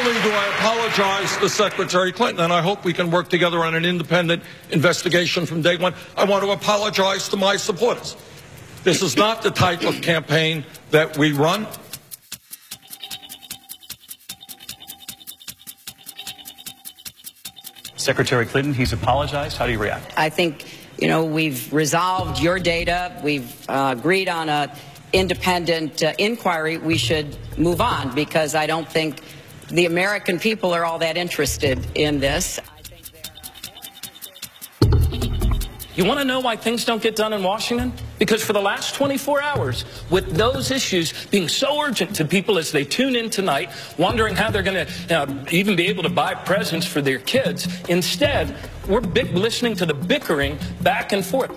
only do I apologize to Secretary Clinton, and I hope we can work together on an independent investigation from day one, I want to apologize to my supporters. This is not the type of campaign that we run. Secretary Clinton, he's apologized. How do you react? I think, you know, we've resolved your data. We've uh, agreed on a independent uh, inquiry. We should move on because I don't think the American people are all that interested in this. You want to know why things don't get done in Washington? Because for the last 24 hours, with those issues being so urgent to people as they tune in tonight, wondering how they're going to uh, even be able to buy presents for their kids, instead, we're listening to the bickering back and forth.